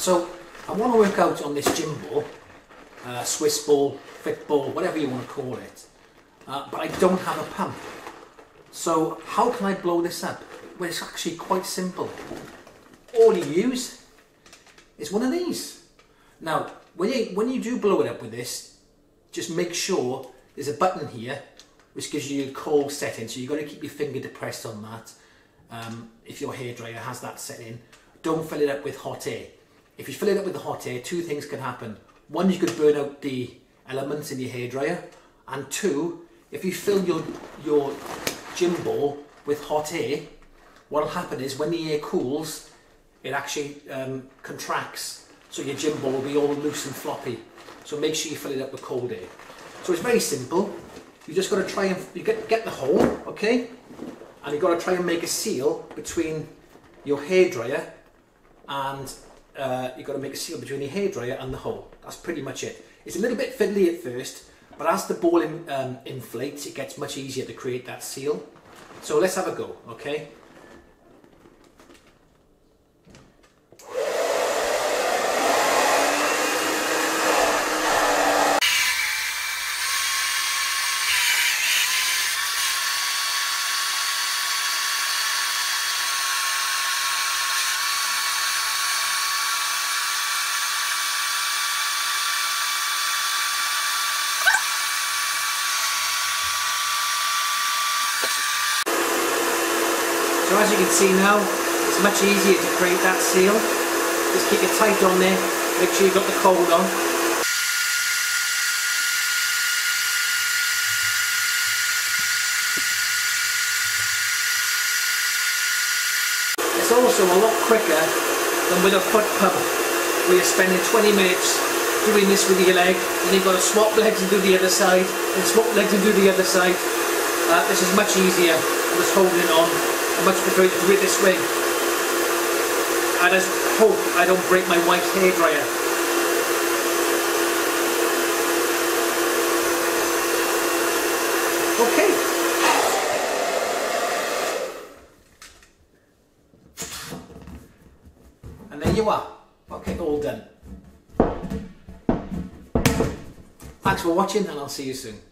So I want to work out on this gym ball, uh, Swiss ball, fit ball, whatever you want to call it, uh, but I don't have a pump. So how can I blow this up? Well, it's actually quite simple. All you use is one of these. Now, when you, when you do blow it up with this, just make sure there's a button here which gives you a cold setting. So you've got to keep your finger depressed on that. Um, if your hairdryer has that setting, don't fill it up with hot air. If you fill it up with the hot air, two things can happen. One, you could burn out the elements in your hairdryer, and two, if you fill your your gym ball with hot air, what'll happen is when the air cools, it actually um, contracts, so your ball will be all loose and floppy. So make sure you fill it up with cold air. So it's very simple. You just got to try and you get get the hole, okay, and you've got to try and make a seal between your hairdryer and uh, you've got to make a seal between your hairdryer and the hole. That's pretty much it. It's a little bit fiddly at first, but as the ball in, um, inflates, it gets much easier to create that seal. So let's have a go, okay? As you can see now, it's much easier to create that seal. Just keep it tight on there, make sure you've got the cold on. It's also a lot quicker than with a foot pump, where you're spending 20 minutes doing this with your leg, and you've got to swap legs and do the other side, and swap legs and do the other side. Uh, this is much easier, just holding on I much prefer to do it this way. I just hope I don't break my white hairdryer. Okay. And there you are. Okay, all done. Thanks for watching and I'll see you soon.